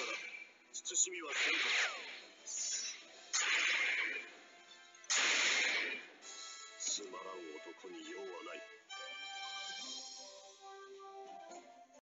から慎みはせんかつまらん男に用はない。